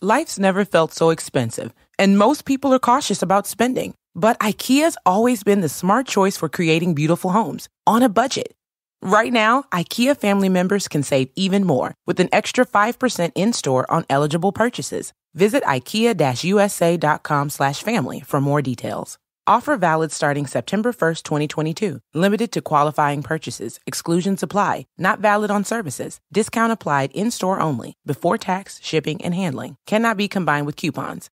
Life's never felt so expensive, and most people are cautious about spending. But IKEA's always been the smart choice for creating beautiful homes on a budget. Right now, IKEA family members can save even more with an extra 5% in-store on eligible purchases. Visit ikea-usa.com/family for more details. Offer valid starting September 1st, 2022. Limited to qualifying purchases. Exclusions apply. Not valid on services. Discount applied in-store only. Before tax, shipping, and handling. Cannot be combined with coupons.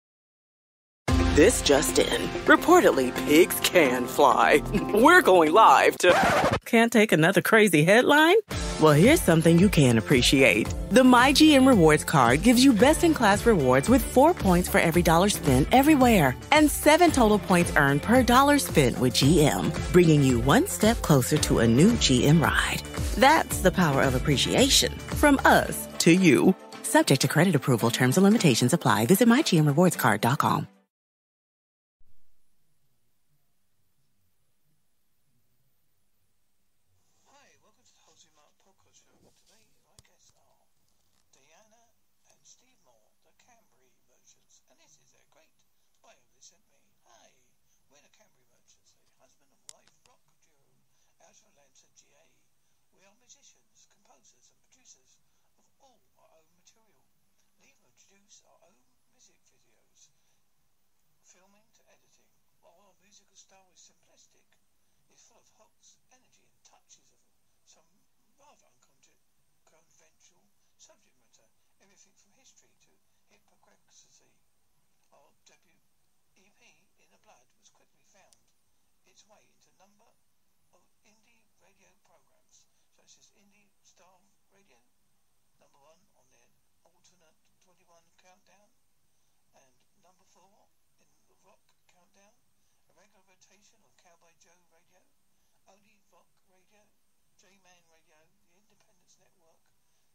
This just in. Reportedly, pigs can fly. We're going live to. Can't take another crazy headline? Well, here's something you can appreciate. The MyGM Rewards card gives you best in class rewards with four points for every dollar spent everywhere and seven total points earned per dollar spent with GM, bringing you one step closer to a new GM ride. That's the power of appreciation from us to you. Subject to credit approval, terms and limitations apply. Visit mygmrewardscard.com. Hi, welcome to the Jose Mark Podcast Show. Today, my guests are Diana and Steve Moore, the Cranberry merchants, and this is their great bio they sent me. Hi, we're the Cranberry merchants, a husband and wife rock duo out of Atlanta, GA. We are musicians, composers, and producers of all our own material. We even produce our own music videos, filming to editing. While our musical style is simplistic, it's full of hooks, energy, and touches of some rather unconventional subject matter. Everything from history to hypocrisy. Our debut EP, In the Blood, was quickly found its way into number such as Indie Star Radio, number one on their alternate 21 countdown, and number four in the rock countdown, a regular rotation on Cowboy Joe Radio, Odie Rock Radio, J-Man Radio, the Independence Network,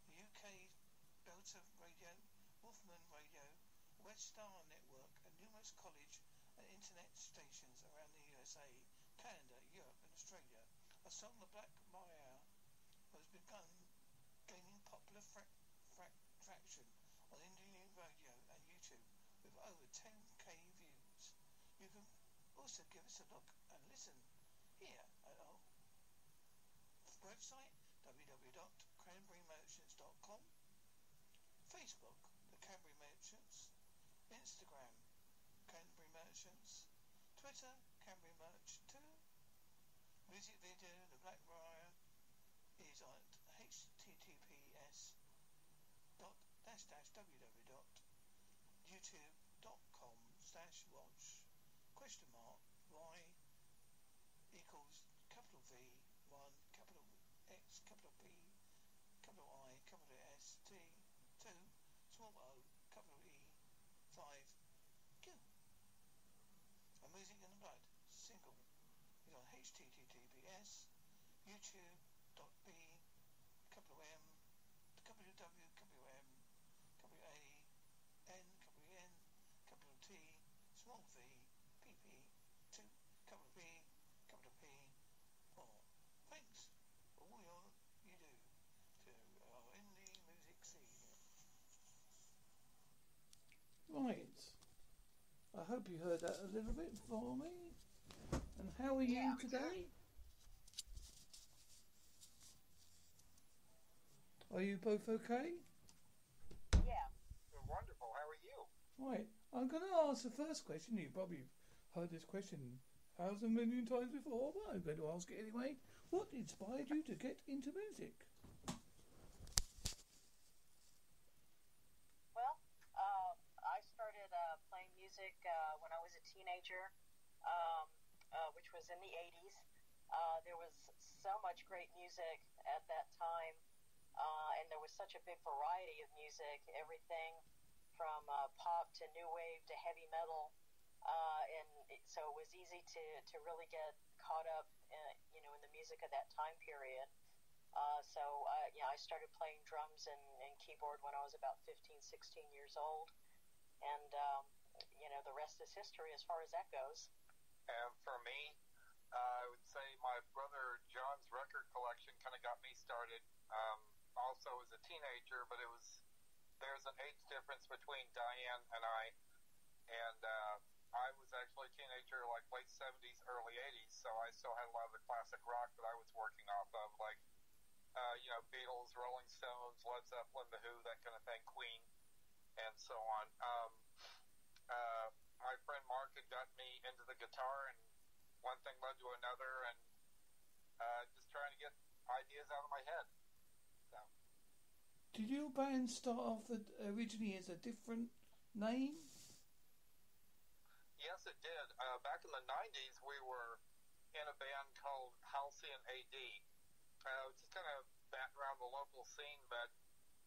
the UK Delta Radio, Wolfman Radio, West Star Network, and numerous college and internet stations around the USA, Canada, Europe, and Australia. A song, The Black Mariah, begun gaining popular fra- fra- traction on Indian radio and YouTube with over 10k views. You can also give us a look and listen here at our website www.cranberrymerchants.com, Facebook, The Cranberry Merchants, Instagram, Cranberry Merchants, Twitter, Cranberry Merch 2, music video, The Black Mariah, https dot dash dash www.youtube.com slash watch question mark y equals capital V one capital X capital P capital I capital S T two small o capital E five Q. A music in the blood single is on https youtube.b capital M capital W capital M capital A N capital N capital T small v pp two capital P capital P four. Thanks for all your you do to our indie music scene. Right. I hope you heard that a little bit for me. And how are you today? Are you both okay? Yeah. We're wonderful. How are you? Right. I'm going to ask the first question. You probably heard this question a thousand million times before, but I'm going to ask it anyway. What inspired you to get into music? Well, uh, I started uh, playing music uh, when I was a teenager, um, uh, which was in the 80s. Uh, there was so much great music at that time, uh, and there was such a big variety of music, everything from uh, pop to new wave to heavy metal. Uh, and it, so it was easy to, to really get caught up, in, you know, in the music of that time period. Uh, so, uh, yeah, I started playing drums and, and keyboard when I was about 15, 16 years old. And, um, you know, the rest is history as far as that goes. And for me, uh, I would say my brother John's record collection kind of got me started. Um, also as a teenager, but it was there's an age difference between Diane and I, and uh, I was actually a teenager, like late 70s, early 80s, so I still had a lot of the classic rock that I was working off of, like, uh, you know, Beatles, Rolling Stones, Led Zeppelin, The Who, that kind of thing, Queen, and so on. Um, uh, my friend Mark had got me into the guitar, and one thing led to another, and uh, just trying to get ideas out of my head. Did your band start off originally as a different name? Yes, it did. Uh, back in the 90s, we were in a band called Halcyon AD. Uh, just kind of batting around the local scene, but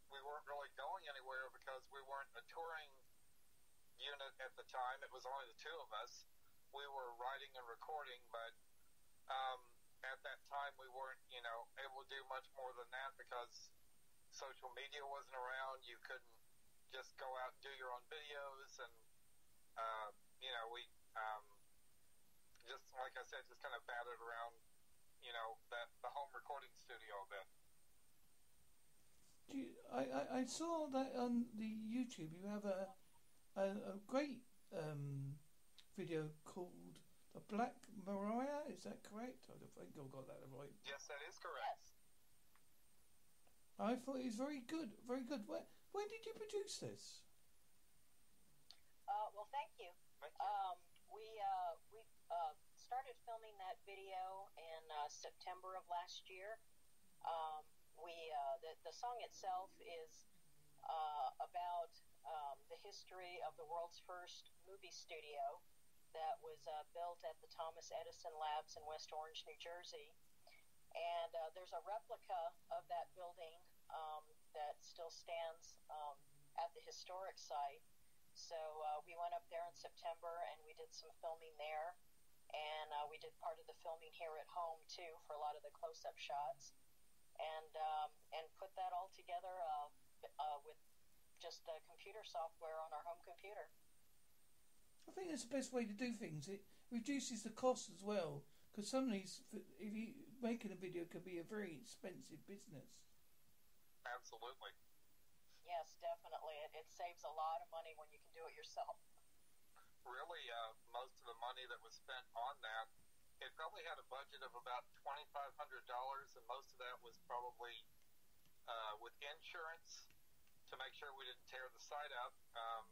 we weren't really going anywhere because we weren't a touring unit at the time. It was only the two of us. We were writing and recording, but um, at that time we weren't, you know, able to do much more than that because social media wasn't around. You couldn't just go out and do your own videos, and uh, you know, we um, just like I said, just kind of batted around, you know, that the home recording studio a bit. You, I, I, I saw that on the YouTube. You have a a, a great um, video called "The Black Mariah." Is that correct? I think I got that right. Yes, that is correct. I thought it was very good, very good. When, when did you produce this? Uh, well, thank you. Thank you. Um, we uh, we uh, started filming that video in uh, September of last year. Um, we uh, the the song itself is uh, about um, the history of the world's first movie studio that was uh, built at the Thomas Edison Labs in West Orange, New Jersey. And uh, there's a replica of that building um, that still stands um, at the historic site. So uh, we went up there in September and we did some filming there. And uh, we did part of the filming here at home too for a lot of the close-up shots, and um, and put that all together uh, uh, with just computer software on our home computer. I think that's the best way to do things. It reduces the cost as well. Because some of these, if you making a video, can be a very expensive business. Absolutely. Yes, definitely. It, it saves a lot of money when you can do it yourself. Really, uh, most of the money that was spent on that, it probably had a budget of about twenty five hundred dollars, and most of that was probably uh, with insurance to make sure we didn't tear the site up, um,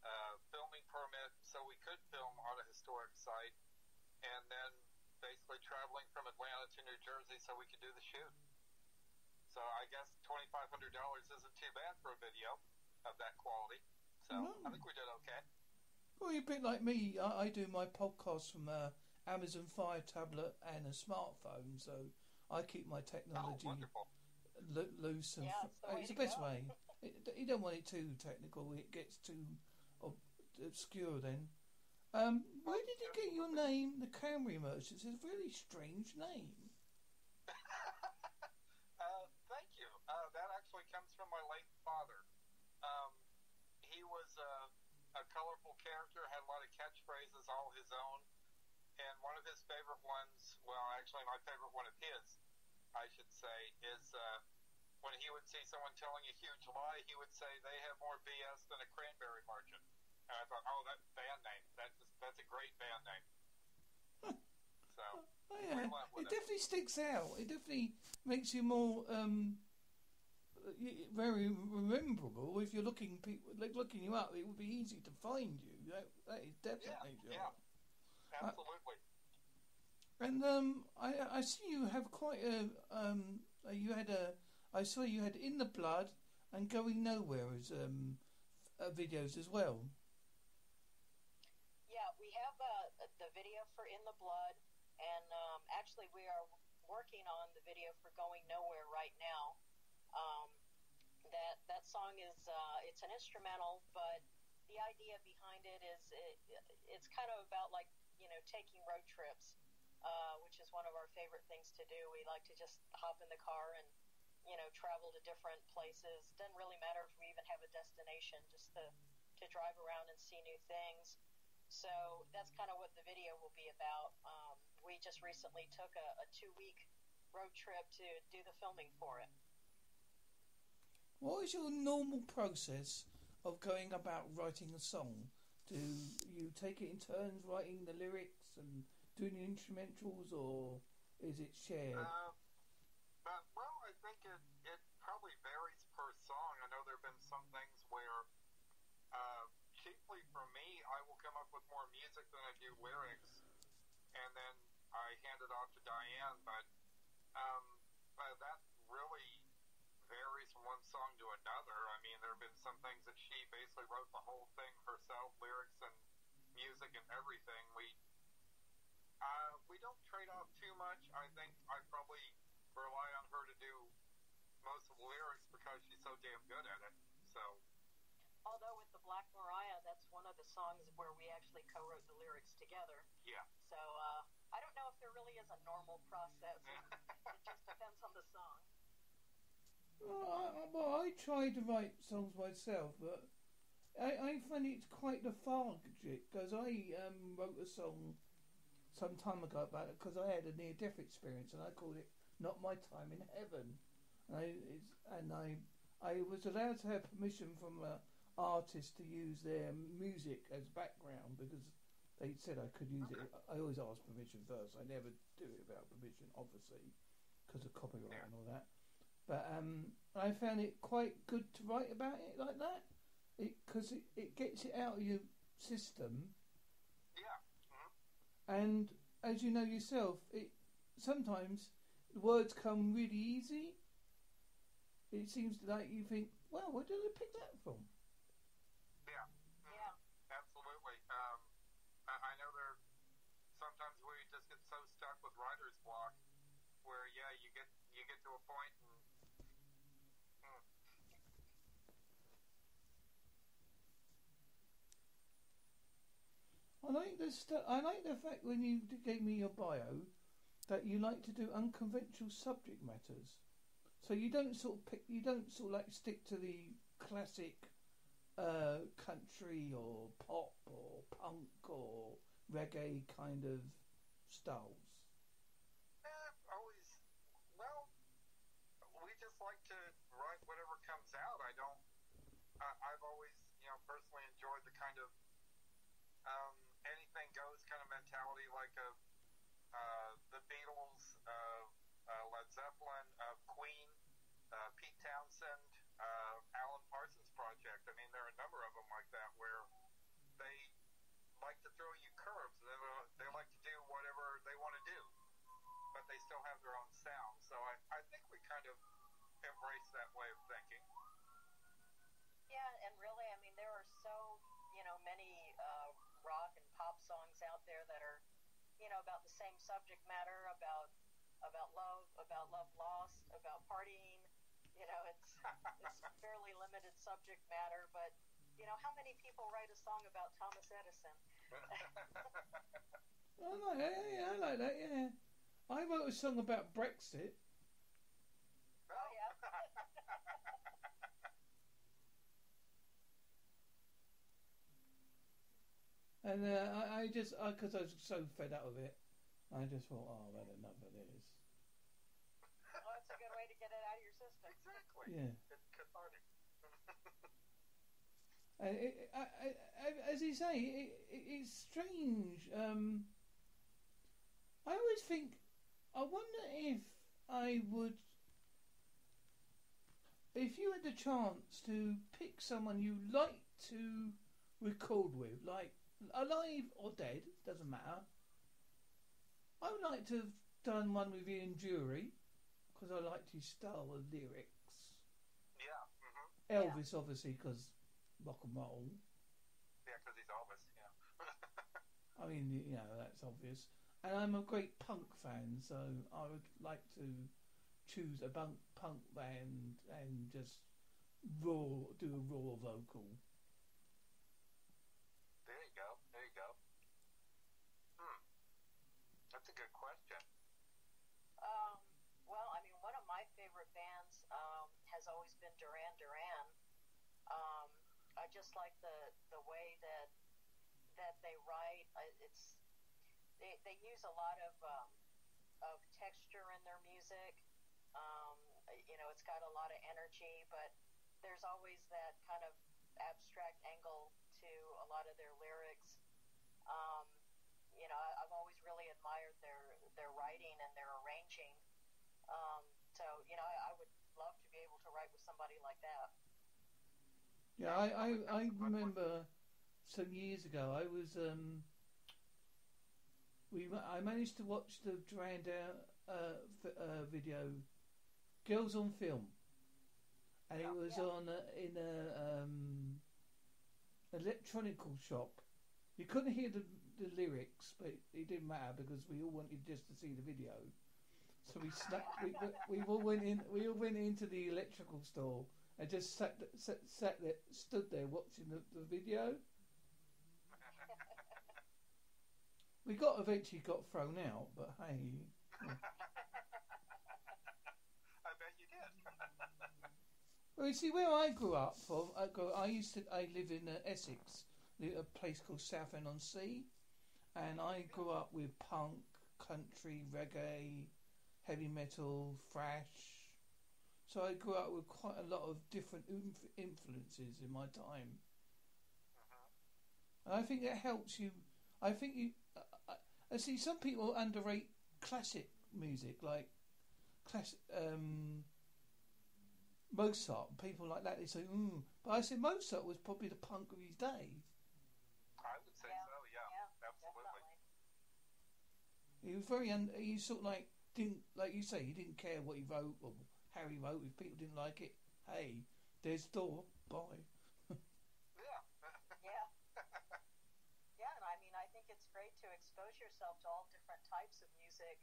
uh, filming permit so we could film on a historic site, and then basically traveling from Atlanta to New Jersey so we could do the shoot. So I guess hundred dollars isn't too bad for a video of that quality. So No. I think we did okay. Well, you're a bit like me. I, I do my podcast from a Amazon Fire tablet and a smartphone, so I keep my Oh, technology wonderful. lo- loose and Yeah, fr- it's the way it's the best go. way. It, you don't want it too technical; it gets too ob- obscure. Then, um, where did you get your name, the Cranberry Merchants? It's a really strange name. Uh, thank you. Uh, that actually comes from my late father. Um, he was uh, colorful character, had a lot of catchphrases all his own, and one of his favorite ones, well, actually my favorite one of his, I should say, is uh, when he would see someone telling a huge lie, he would say they have more BS than a cranberry merchant. And I thought, oh, that band name, that's that's a great band name. so Oh, yeah, We went with it it. definitely sticks out. It definitely makes you more um, very rememberable. If you're looking people like looking you up, it would be easy to find you. That, that is definitely yeah, sure. absolutely. And um, I I see you have quite a um, uh, you had a I saw you had in the blood and going nowhere as um, uh, videos as well. Yeah, we have uh, the video for In the Blood, and um, actually we are working on the video for Going Nowhere right now. Um, that that song is uh, it's an instrumental, but the idea behind it is it, it's kind of about like you know taking road trips, uh, which is one of our favorite things to do. We like to just hop in the car and you know travel to different places. Doesn't really matter if we even have a destination, just to to drive around and see new things. So that's kind of what the video will be about. Um, we just recently took a, a two week road trip to do the filming for it. What is your normal process of going about writing a song? Do you take it in turns writing the lyrics and doing the instrumentals, or is it shared? Uh, but, well, I think it, it probably varies per song. I know there have been some things where, uh, chiefly for me, I will come up with more music than I do lyrics, and then I hand it off to Diane. But um, uh, that really one song to another. I mean, there have been some things that she basically wrote the whole thing herself, lyrics and music and everything. We uh, we don't trade off too much. I think I probably rely on her to do most of the lyrics because she's so damn good at it. So. Although with the Black Mariah, that's one of the songs where we actually co-wrote the lyrics together. Yeah. So uh, I don't know if there really is a normal process. it just depends on the song. Well, I, well, I try to write songs myself, but I, I find it quite lethargic because I um, wrote a song some time ago about it because I had a near-death experience and I called it "Not My Time in Heaven," and I and I I was allowed to have permission from an artist to use their music as background because they said I could use it. I always ask permission first. I never do it without permission, obviously, because of copyright and all that. But um, I found it quite good to write about it like that, because it, it, it gets it out of your system. Yeah. Mm-hmm. And as you know yourself, it sometimes the words come really easy. It seems like you think, well, where did I pick that from? Yeah. Yeah. Absolutely. Um, I, I know there sometimes we just get so stuck with writer's block where yeah, you get you get to a point and hmm. I like the st- I like the fact when you gave me your bio that you like to do unconventional subject matters. So you don't sort of pick, you don't sort of like stick to the classic uh, country or pop or punk or reggae kind of styles. Eh, always well we just like to write whatever comes out. I don't I've always, you know, personally enjoyed the kind of um, like a uh, the Beatles, uh, uh, Led Zeppelin, uh, Queen, uh, Pete Townshend, uh, Alan Parsons Project. I mean, there are a number of them like that where they like to throw you curves. They, they like to do whatever they want to do, but they still have their own sound. So I, I think we kind of embrace that way of thinking. Yeah, and really, I mean, there are so you know many uh, rock and pop songs out there that are know about the same subject matter about about love, about love lost, about partying. You know, it's it's fairly limited subject matter, but you know, how many people write a song about Thomas Edison? I like that. Yeah, I like that. Yeah, I wrote a song about Brexit. Oh yeah. And uh, I, I just, because I, was so fed up with it, I just thought, oh, I've had enough of this. well, it's a good way to get it out of your system. exactly. Yeah. It's cathartic. And it, I, I, I- as you say, it, it, it's strange. Um, I always think, I wonder if I would, if you had the chance to pick someone you like to record with, like alive or dead, doesn't matter. I would like to have done one with Ian Dury because I liked his style of lyrics. yeah. hmm Elvis, obviously, because rock and roll. Yeah, because he's Elvis. Yeah. I mean, you know, that's obvious. And I'm a great punk fan, so I would like to choose a punk punk band and just raw do a raw vocal. There you go. There you go. Hmm. That's good question. Um, well, I mean, one of my favorite bands um, has always been Duran Duran. Um, I just like the the way that that they write. It's they they use a lot of um, of texture in their music. Um, you know, it's got a lot of energy, but there's always that kind of abstract angle to a lot of their lyrics. Um, you know, I, I've always really admired their their writing and their arranging. Um, so you know, I, I would love to be able to write with somebody like that. Yeah, I, I, I remember some years ago. I was um, we I managed to watch the Duran Duran uh, f- uh, video, Girls on Film, and it was Yeah. on a, in a um, electronical shop. You couldn't hear the the lyrics, but it didn't matter because we all wanted just to see the video. So we snuck, we, we all went in. We all went into the electrical store and just sat sat, sat there, stood there watching the, the video. We got eventually got thrown out, but hey, I bet you did. well, you see where I grew up from. I grew, I used to. I live in uh, Essex, a place called Southend on Sea, and I grew up with punk, country, reggae, heavy metal, thrash. So I grew up with quite a lot of different inf- influences in my time. Uh-huh. And I think it helps you. I think you. I, I see some people underrate classic music, like class, um, Mozart. People like that. They say, "Ooh," but I say Mozart was probably the punk of his day. I would say Yeah, so. Yeah, Yeah, absolutely. definitely. He was very. Un- he sort of like didn't like you say. He didn't care what he wrote or how he wrote. If people didn't like it, hey, there's door. Bye. Yeah. Yeah. yeah, and I mean, I think it's great to expose yourself to all different types of music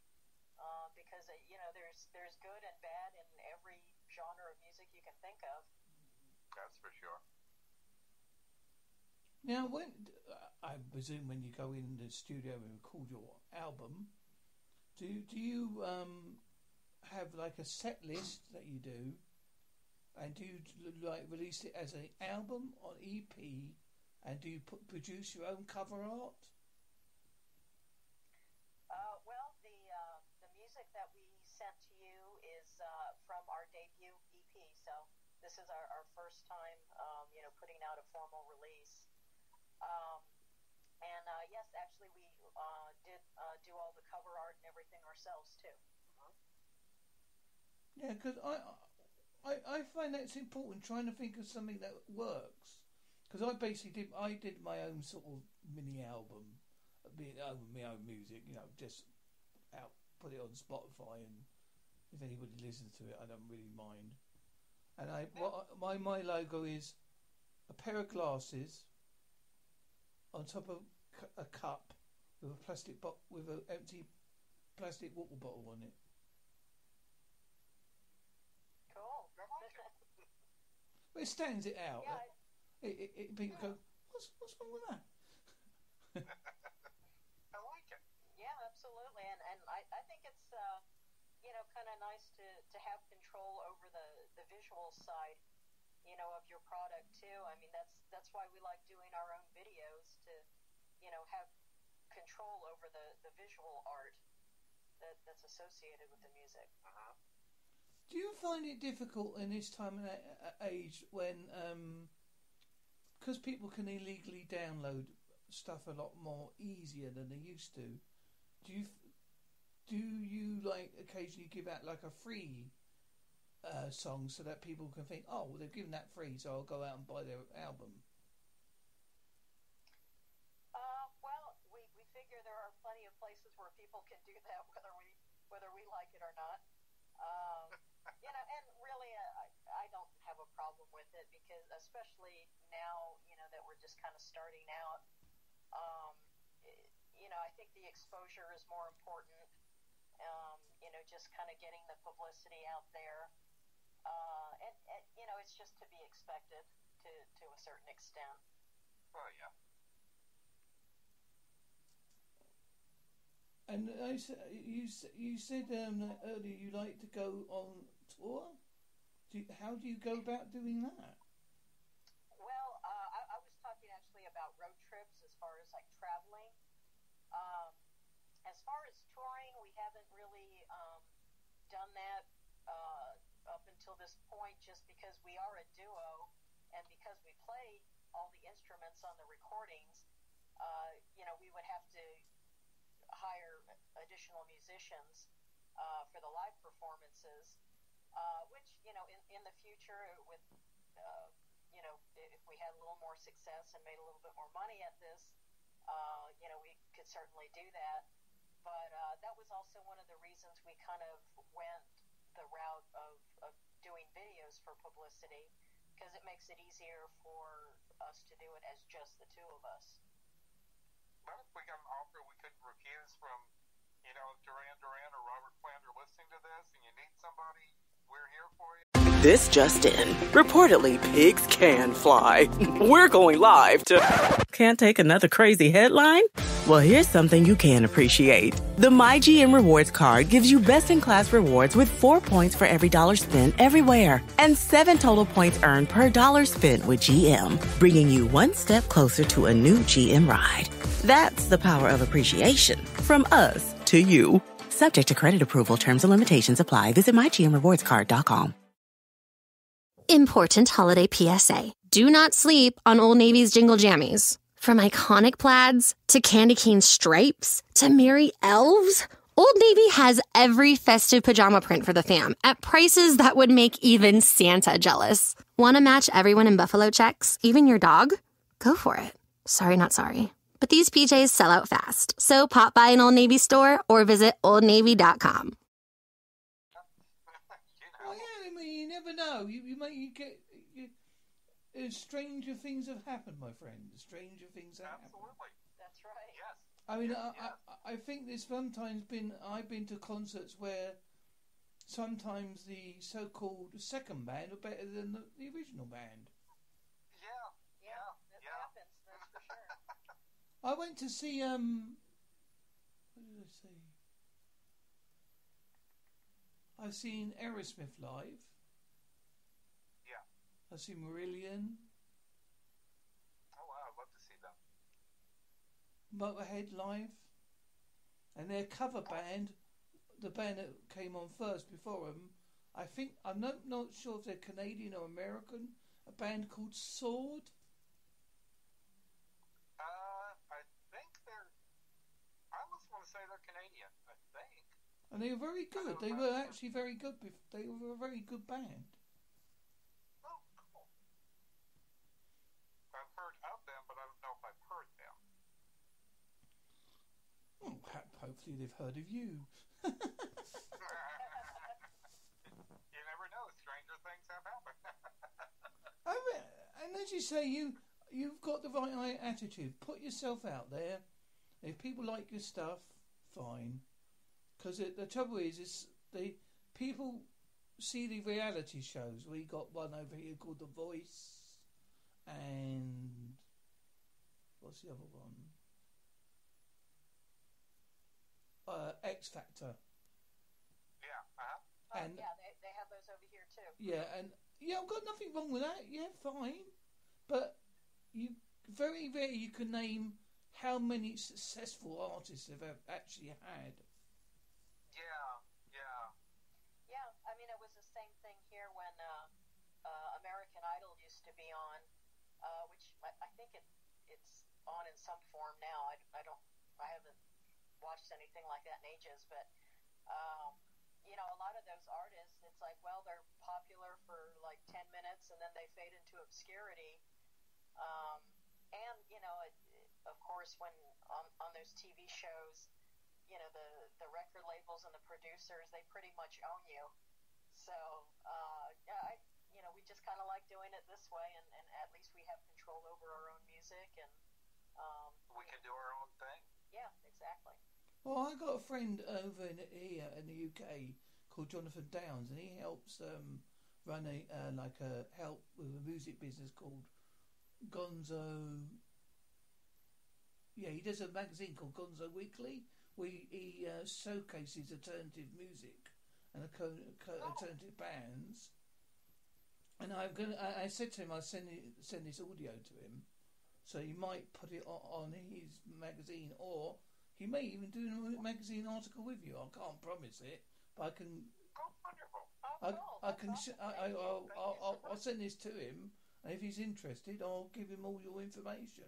uh, because uh, you know there's there's good and bad in every genre of music you can think of. That's for sure. Now, when I presume when you go in the studio and record your album, do do you um, have like a set list that you do, and do you like release it as an album or EP, and do you put, produce your own cover art? Uh, well, the uh, the music that we sent to you is uh, from our debut EP, so this is our, our first time, um, you know, putting out a formal release. Um, and uh, yes, actually, we uh, did uh, do all the cover art and everything ourselves too. Yeah, because I, I I find that's important. Trying to think of something that works. Because I basically did I did my own sort of mini album, being own my own music. You know, just out put it on Spotify, and if anybody listens to it, I don't really mind. And I what my my logo is a pair of glasses on top of a cup with a plastic bo- with an empty plastic water bottle on it. Cool. It. Well, it stands it out. yeah, It, it, it, people go, what's what's wrong with that? I like it. Yeah, absolutely, and and I, I think it's uh, you know kind of nice to, to have control over the, the visual side, you know, of your product too. I mean, that's that's why we like doing our own videos to, you know, have control over the, the visual art that, that's associated with the music. Uh-huh. Do you find it difficult in this time and a- a- age when, because people can illegally download stuff a lot more easier than they used to? Do you do you like occasionally give out like a free uh, song so that people can think, oh, well, they've given that free, so I'll go out and buy their album? Uh, well, we, we figure there are plenty of places where people can do that, whether we whether we like it or not. Um, you know, and really, uh, I, I don't have a problem with it because, especially now, you know, that we're just kind of starting out. Um, i- you know, I think the exposure is more important. Um, you know, just kind of getting the publicity out there. Uh, and, and you know, it's just to be expected to to a certain extent. Oh yeah. And I s- you you said um, earlier you like to go on tour. Do you, how do you go about doing that? Well, uh, I, I was talking actually about road trips as far as like traveling. Um, as far as touring, we haven't really um, done that uh, up until this point, just because we are a duo and because we play all the instruments on the recordings, uh, you know, we would have to hire additional musicians uh, for the live performances, uh, which, you know, in, in the future, with, uh, you know, if we had a little more success and made a little bit more money at this, uh, you know, we could certainly do that. But uh, that was also one of the reasons we kind of went the route of, of doing videos for publicity because it makes it easier for us to do it as just the two of us. Well, we got an offer we couldn't refuse from, you know, Duran Duran or Robert Plant are listening to this and you need somebody, This just in. Reportedly, pigs can fly. We're going live to. Can't take another crazy headline? Well, here's something you can appreciate. The MyGM Rewards card gives you best in class rewards with four points for every dollar spent everywhere and seven total points earned per dollar spent with GM, bringing you one step closer to a new GM ride. That's the power of appreciation from us to you. Subject to credit approval, terms and limitations apply. Visit mygmrewardscard.com. Important holiday PSA. Do not sleep on Old Navy's jingle jammies. From iconic plaids to candy cane stripes to merry elves, Old Navy has every festive pajama print for the fam at prices that would make even Santa jealous. Want to match everyone in buffalo checks, even your dog? Go for it. Sorry, not sorry. But these PJs sell out fast, so pop by an Old Navy store or visit oldnavy.com. Well, yeah, I mean, you never know. You, you might you get. You, uh, stranger things have happened, my friend. Stranger things have happened. Absolutely. That's right. Yes. I mean, I, I, I think there's sometimes been I've been to concerts where sometimes the so-called second band are better than the, the original band. Yeah. Yeah, that Yeah. happens, that's for sure. I went to see um. What did I see? I've seen Aerosmith live. Yeah. I've seen Marillion, Oh, wow. I'd love to see them. Motorhead live, and their cover band, the band that came on first before them. I think I'm not not sure if they're Canadian or American. A band called Sword. Uh, I think they're. I almost want to say they're Canadian. I think. And they were very good. They were actually very good. bef- They were a very good band. Oh, cool. I've heard of them, but I don't know if I've heard them. Ho- hopefully they've heard of you. you never know. Stranger things have happened. I mean, and as you say, you you've got the right attitude. Put yourself out there. If people like your stuff, fine. Because the trouble is, is they people see the reality shows. We got one over here called The Voice, and what's the other one? Uh, X Factor. yeah. Uh-huh. Oh, And- yeah, they, they have those over here too. Yeah, and yeah, I've got nothing wrong with that. Yeah, fine. But you very rarely you can name how many successful artists they've actually had. Yeah. Yeah. Yeah, I mean, it was the same thing here when uh, uh, American Idol used to be on, uh, which I, I think it it's on in some form now. I, I don't, I haven't watched anything like that in ages, but um, you know, a lot of those artists, it's like, well, they're popular for like ten minutes and then they fade into obscurity. Um, and you know, it, it, of course, when on on those TV shows, you know the the record labels and the producers they pretty much own you so uh yeah i you know we just kind of like doing it this way and, and at least we have control over our own music and um We can do our own thing. yeah exactly Well, I got a friend over in here in the UK called Jonathan Downes, and he helps um, run a uh, like a help with a music business called Gonzo. Yeah, he does a magazine called Gonzo Weekly, where he, uh, showcases alternative music and co- co- alternative bands. And I'm gonna. I, I said to him, I'll send it, send this audio to him, so he might put it on, on his magazine, or he may even do a magazine article with you. I can't promise it, but I can. Oh, wonderful. oh I, cool. I can. awesome. Sh- I, will I'll, I'll, I'll, I'll send this to him, and if he's interested, I'll give him all your information.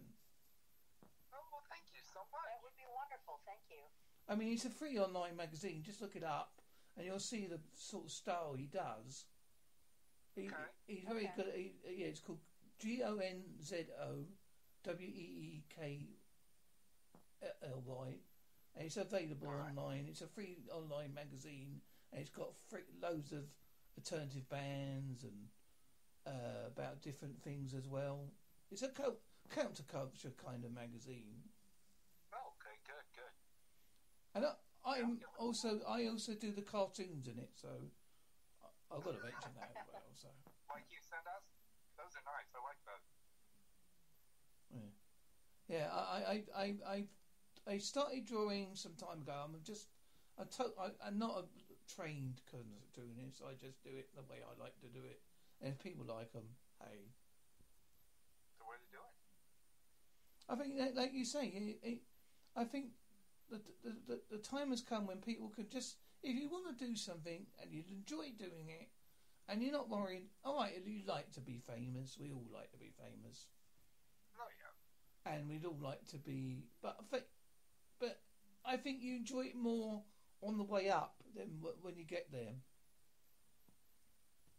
Oh, well, thank you so much. That would be wonderful. Thank you. I mean, it's a free online magazine. Just look it up, and you'll see the sort of style he does. He, Okay. He's very Okay. good. He, yeah, it's called G O N Z O W E E K L Y, and it's available Alright. online. It's a free online magazine, and it's got free, loads of alternative bands and uh, about different things as well. It's a co- counterculture kind of magazine. Oh, okay, good, good. And I, I'm also I also do the cartoons in it, so I- I've got to mention that as well. So Like you sent us? Those are nice. I like those. yeah, yeah. I I I I, I started drawing some time ago. I'm just I to, I, I'm not a trained kind of doing this. I just do it the way I like to do it, and if people like them, hey. The way to do it. I think, that, like you say, it, it, I think the, the, the the time has come when people can just, if you want to do something and you enjoy doing it, and you're not worried. All right, you like to be famous. We all like to be famous, Oh, yeah. and we'd all like to be. But I think, but I think you enjoy it more on the way up than wh- when you get there.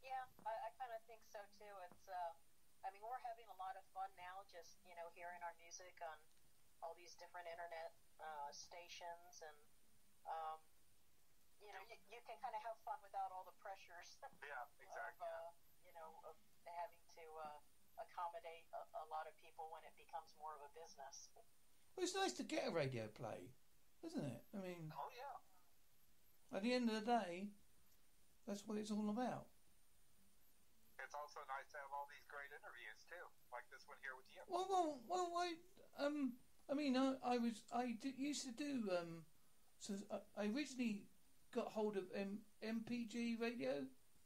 Yeah, I, I kind of think so too. It's, uh, I mean, we're having a lot of fun now, just you know, hearing our music on all these different internet uh, stations, and um, you know, you, you can kind of have fun without all the pressures Yeah, of, uh, you know, of having to uh, accommodate a, a lot of people when it becomes more of a business. Well, it's nice to get a radio play, isn't it? I mean, Oh, yeah. at the end of the day, that's what it's all about. It's also nice to have all these great interviews, too. Like this one here with you. Well, well, well, I, um, I mean, I, I was, I used to do, um, so I, I originally got hold of M, MPG Radio.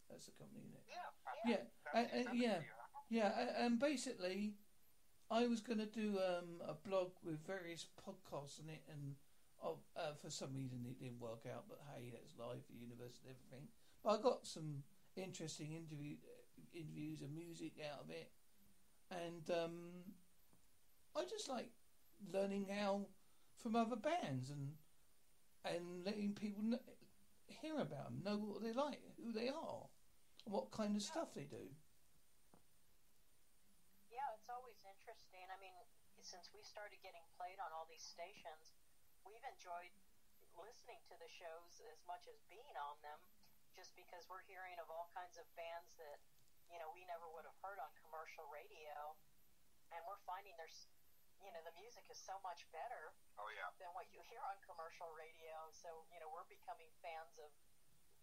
That's the company, isn't it? Yeah. Yeah, uh, uh, yeah. huh? Yeah, a- and basically, I was going to do um, a blog with various podcasts on it, and oh, uh, for some reason it didn't work out. But hey, that's life, the universe, and everything. But I got some interesting interview interviews and music out of it, and um, I just like learning how from other bands and and letting people hear about them, know what they like, who they are, and what kind of stuff they do. Yeah, it's always interesting. I mean, since we started getting played on all these stations, we've enjoyed listening to the shows as much as being on them, just because we're hearing of all kinds of bands that, you know, we never would have heard on commercial radio, and we're finding there's, you know, the music is so much better Oh, yeah. than what you hear on commercial radio. So, you know, we're becoming fans of,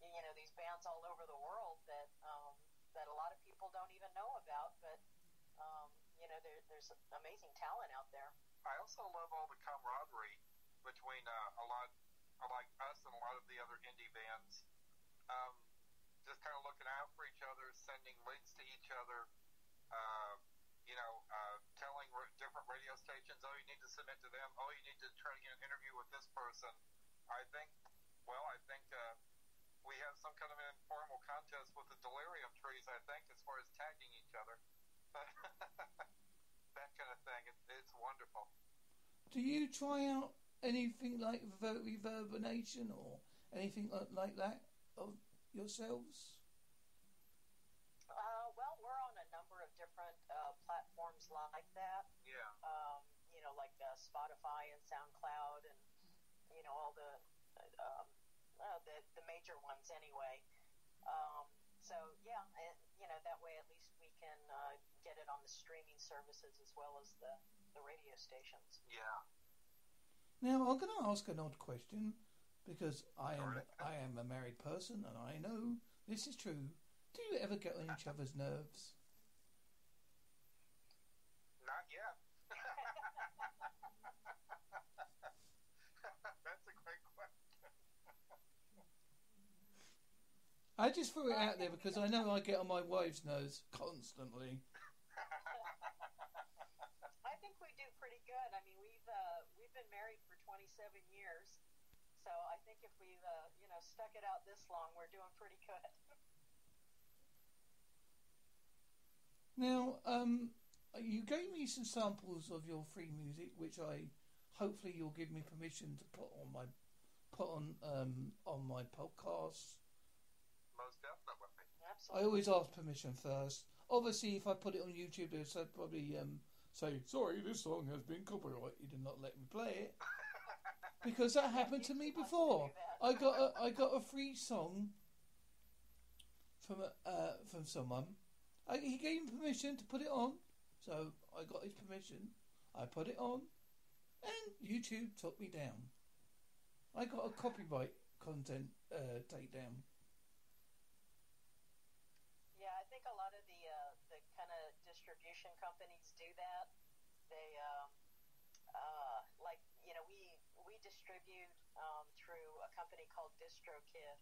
you know, these bands all over the world that um, that a lot of people don't even know about. But, um, you know, there, there's amazing talent out there. I also love all the camaraderie between uh, a lot, uh, like us and a lot of the other indie bands. Um, just kind of looking out for each other, sending links to each other. Uh, you know, uh, telling r- different radio stations, oh, you need to submit to them. Oh, you need to try to get an interview with this person. I think, well, I think uh, we have some kind of an informal contest with the delirium trees. I think, as far as tagging each other, that kind of thing. It, it's wonderful. Do you try out anything like ver- reverberation or anything like that of yourselves? Uh, well, we're on a number of different uh, platforms like that. Yeah. um, you know, like uh, Spotify and SoundCloud, and you know all the uh, um, uh, the the major ones anyway. Um, so yeah, and, you know that way at least we can uh, get it on the streaming services as well as the the radio stations. Yeah. Now I'm going to ask an odd question because I am Alright. I am a married person and I know this is true. Do you ever get on each other's nerves? Not yet. That's a great question. I just threw it out there because I know I get on my wife's nerves constantly. I think we do pretty good. I mean, we've uh, we've been married for 27 years, so I think if we've uh, you know stuck it out this long, we're doing pretty good. Now, um, you gave me some samples of your free music, which I hopefully you'll give me permission to put on my put on um on my podcast. I always ask permission first. Obviously, if I put it on YouTube, they'll probably um, say, "Sorry, this song has been copyrighted and not let me play it." because that happened to me before. I got a, I got a free song from a, uh, from someone. I, he gave me permission to put it on, so I got his permission. I put it on, and YouTube took me down. I got a copyright content uh, takedown. Yeah, I think a lot of the uh, the kind of distribution companies do that. They um, uh, like you know we we distribute um, through a company called DistroKid,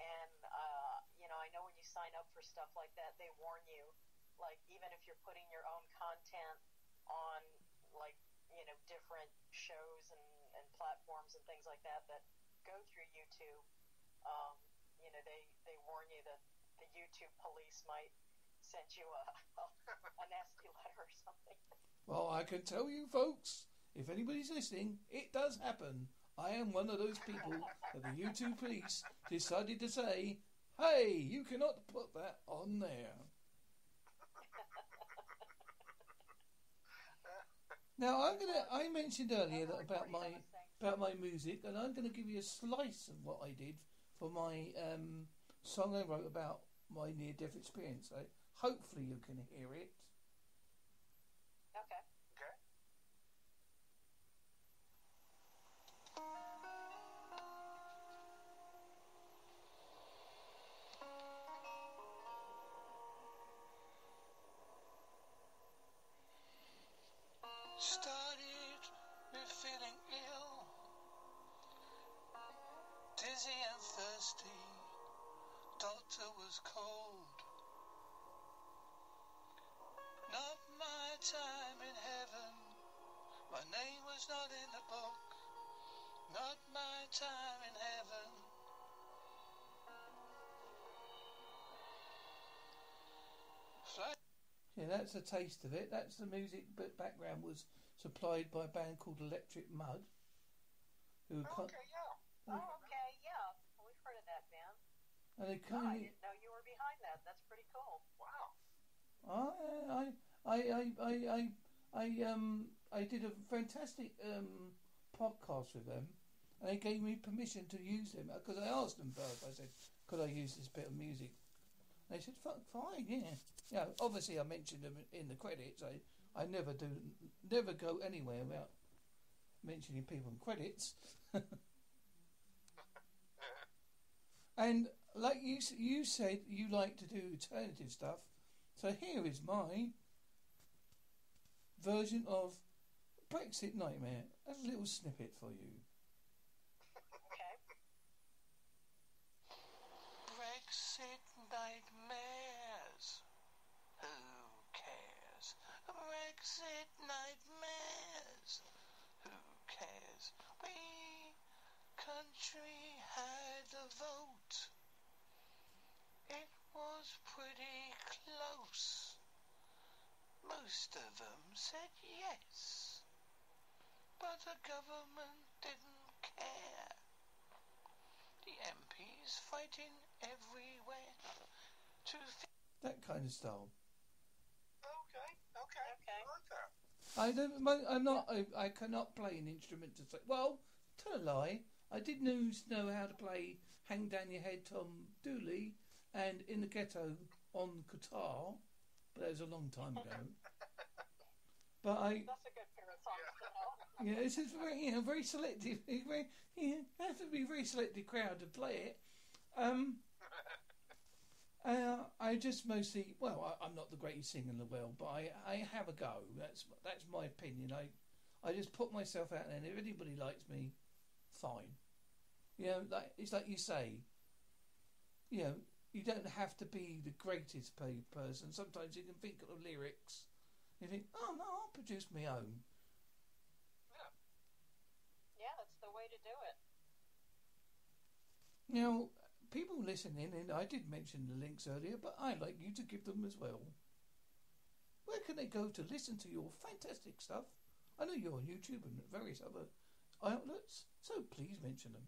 and uh, you know I know when you sign up for stuff like that, they warn you, like even if you're putting your own content on like you know different shows and, and platforms and things like that that go through YouTube, um, you know they they warn you that the YouTube police might send you a, a, a nasty letter or something. Well, I can tell you, folks, if anybody's listening, it does happen. I am one of those people that the YouTube police decided to say, hey, you cannot put that on there. Now I'm gonna. I mentioned earlier that about my about my music, and I'm gonna give you a slice of what I did for my um, song I wrote about my near-death experience. Hopefully you can hear it. Okay. Okay. Started with feeling ill, dizzy and thirsty. Doctor was cold. Time in heaven. My name was not in the book. Not my time in heaven. Yeah, that's a taste of it. That's the music, but background was supplied by a band called Electric Mud, who co- Okay, yeah. Oh. oh, okay. Yeah, we've heard of that band. and they Oh, I didn't know you were behind that. That's pretty cool. Wow. I, I, I, I, I, I, um, I did a fantastic um podcast with them, and they gave me permission to use them because I asked them first. I said, "Could I use this bit of music?" They said, "Fuck, fine, yeah." Yeah, obviously I mentioned them in the credits. I, I never do, never go anywhere without mentioning people in credits. and like you, you said, you like to do alternative stuff. So here is my version of Brexit Nightmare. A little snippet for you. Brexit nightmares. Who cares? Brexit nightmares. Who cares? We country had a vote. It was pretty close. Most of them said yes. But the government didn't care. The MPs fighting everywhere to That kind of style. Okay, okay. Okay. I like that. I don't. my- I'm not. I, I cannot play an instrument to say. Well, tell a lie. I did know know how to play "Hang Down Your Head, Tom Dooley" and "In the Ghetto" on guitar, but that was a long time ago. But I, That's a good pair of songs to know. yeah, this is very, you know, very selective. It's Very, yeah, have to be a very selective crowd to play it. Um, uh, I just mostly, well, I, I'm not the greatest singer in the world, but I, I have a go. That's that's my opinion. I, I just put myself out there, and if anybody likes me, fine. You know, like it's like you say. You know, you don't have to be the greatest paid person. Sometimes you can think of lyrics. You think, oh no, I'll produce my own. Yeah, that's the way to do it. You now, people listening, and I did mention the links earlier, but I'd like you to give them as well. Where can they go to listen to your fantastic stuff? I know you're on YouTube and various other outlets, so please mention them.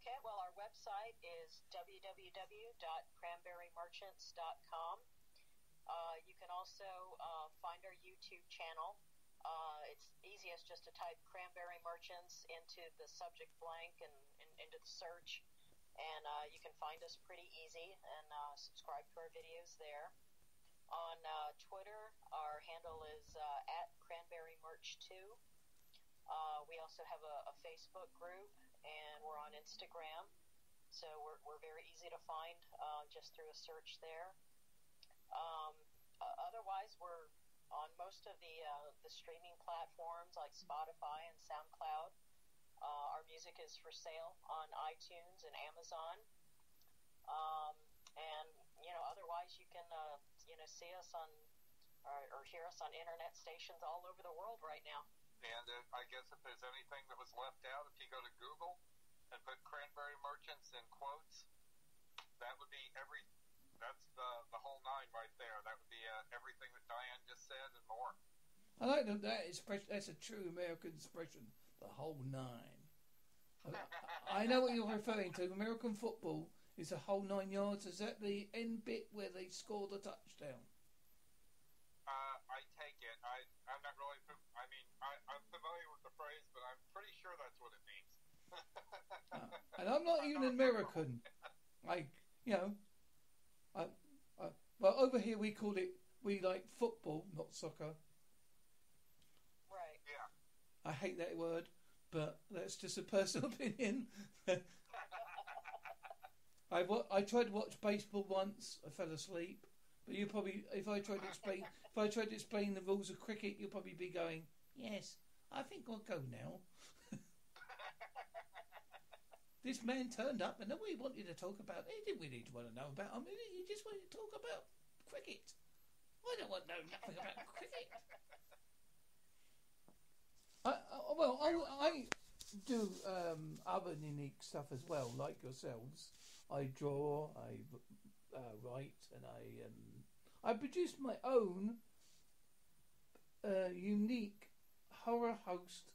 Okay, well, our website is www.cranberrymerchants.com. Uh, you can also uh, find our YouTube channel. Uh, it's easiest just to type Cranberry Merchants into the subject blank and, and into the search, and uh, you can find us pretty easy and uh, subscribe to our videos there. On uh, Twitter, our handle is at Cranberry Merch 2. Uh, we also have a, a Facebook group, and we're on Instagram. So we're, we're very easy to find uh, just through a search there. Um, uh, otherwise, we're on most of the uh, the streaming platforms like Spotify and SoundCloud. Uh, our music is for sale on iTunes and Amazon. Um, and you know, otherwise, you can uh, you know see us on or, or hear us on internet stations all over the world right now. And uh, I guess if there's anything that was left out, if you go to Google and put cranberry merchants in quotes, that would be every. That's the the whole nine right there. That would be uh, everything that Diane just said and more. I like that, that expression. That's a true American expression. The whole nine. I, I know what you're referring to. American football is the whole nine yards. Is that the end bit where they score the touchdown? Uh, I take it. I I'm not really. fam- I mean, I, I'm familiar with the phrase, but I'm pretty sure that's what it means. And I'm not even American. Like, you know, I, I, well, over here we call it, we like football, not soccer. Right. Yeah. I hate that word, but that's just a personal opinion. I, wa- I tried to watch baseball once. I fell asleep. But you probably, if I tried to explain, if I tried to explain the rules of cricket, you'll probably be going, "Yes, I think I'll go now." this man turned up, and nobody wanted to talk about. He didn't really want to know about. I mean, he just wanted to talk about cricket. I don't want to know nothing about cricket. I, I, well, I, I do um, other unique stuff as well, like yourselves. I draw, I uh, write, and I um, I produce my own uh, unique horror host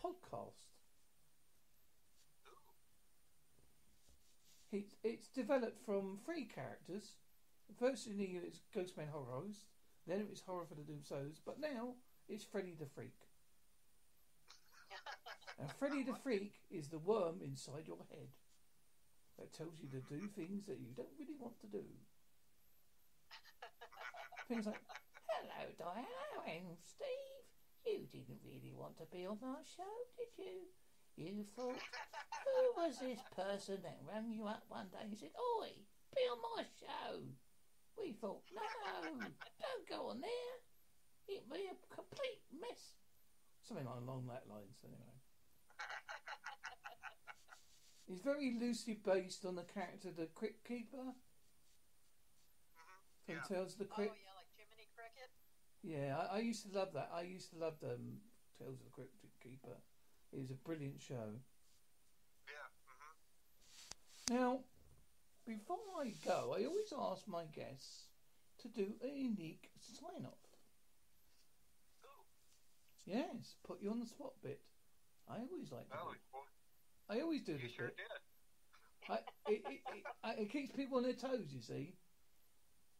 podcast. It's it's developed from three characters. First in the it's Ghostman Horror Host, then it was Horror for the Doomsos, but now it's Freddy the Freak. And Freddy the Freak is the worm inside your head that tells you to do things that you don't really want to do. Things like, hello Diana and Steve. You didn't really want to be on our show, did you? You thought, who was this person that rang you up one day and said, Oi, be on my show? We thought, no, don't go on there. It'd be a complete mess. Something along that lines, anyway. He's very loosely based on the character, the Crypt Keeper. Mm-hmm. From Yeah. Tales of the Oh Crypt. yeah, like Jiminy Cricket. Yeah, I, I used to love that. I used to love the um, Tales of the Crypt Keeper. It was a brilliant show. Yeah. hmm Now, before I go, I always ask my guests to do a unique sign off. Yes, put you on the spot bit. I always like that. Oh, well, I always do you this sure bit. did. I, it, it, it, I- it keeps people on their toes, you see.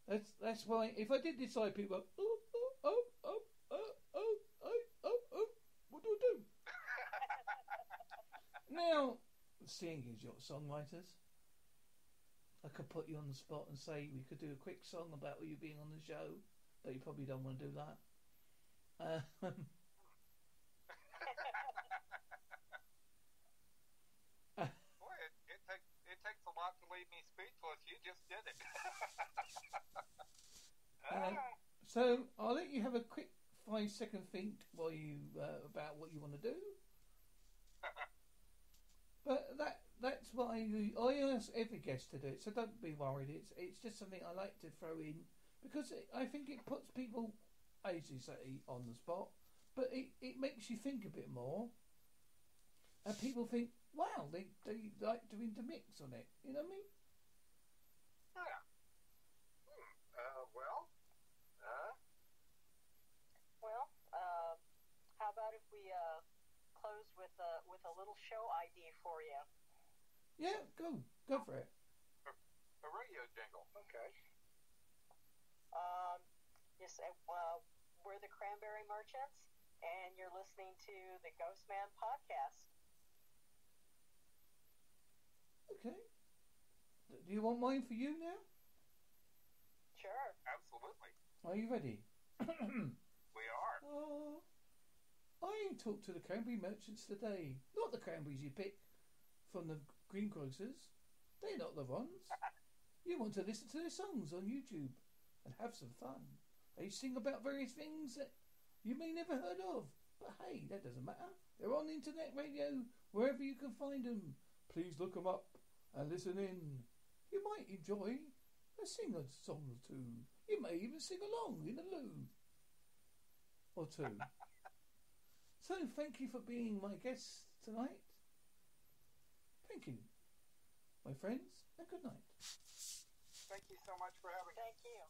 That's that's why if I did decide people, seeing as you're songwriters, I could put you on the spot and say we could do a quick song about you being on the show, but you probably don't want to do that. Um, Boy, it, it takes it takes a lot to leave me speechless. You just did it. Um, so I'll let you have a quick five second think while you uh, about what you want to do. But that that's what I I ask every guest to do it, so don't be worried. It's it's just something I like to throw in because it, I think it puts people, as you say, on the spot. But it, it makes you think a bit more, and people think, wow, they they like to intermix on it. You know what I mean? Yeah. Well. Uh. Well. Uh, how about if we uh close with a with a little show ID for you? Yeah, go go for it. A radio jingle. Okay. Um, yes, uh, uh, we're the Cranberry Merchants, and you're listening to the Ghost Man podcast. Okay. Do you want mine for you now? Sure. Absolutely. Are you ready? We are. Oh, I talked to the cranberry merchants today. Not the cranberries you pick from the greengrocers. They're not the ones. You want to listen to their songs on YouTube and have some fun. They sing about various things that you may never heard of. But hey, that doesn't matter. They're on internet radio wherever you can find them. Please look them up and listen in. You might enjoy a sing a song or two. You may even sing along in a loo or two. So thank you for being my guest tonight. Thank you, my friends, and good night. Thank you so much for having me. Thank you.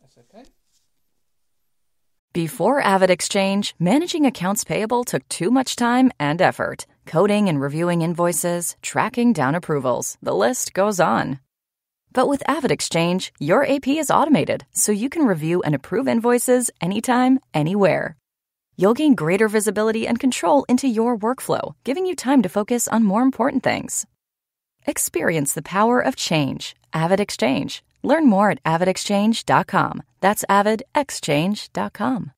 That's okay. Before AvidXchange, managing accounts payable took too much time and effort. Coding and reviewing invoices, tracking down approvals, the list goes on. But with AvidXchange, your AP is automated, so you can review and approve invoices anytime, anywhere. You'll gain greater visibility and control into your workflow, giving you time to focus on more important things. Experience the power of change. AvidXchange. Learn more at avidxchange.com. That's avidxchange.com.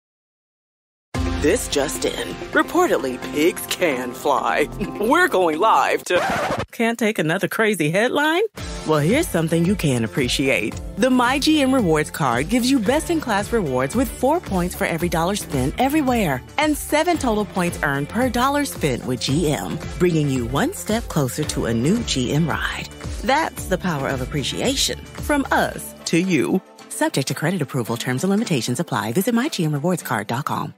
This just in. Reportedly, pigs can fly. We're going live to. Can't take another crazy headline? Well, here's something you can appreciate. The MyGM Rewards card gives you best in class rewards with four points for every dollar spent everywhere and seven total points earned per dollar spent with GM, bringing you one step closer to a new GM ride. That's the power of appreciation from us to you. Subject to credit approval, terms and limitations apply. Visit mygmrewardscard.com.